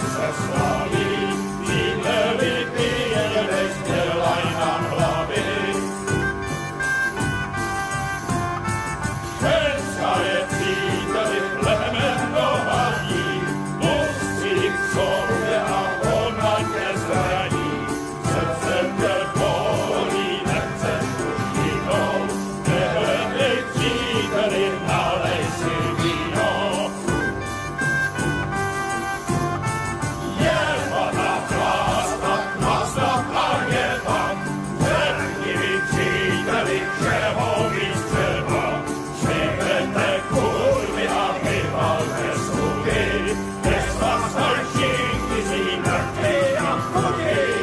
successful. Hulk!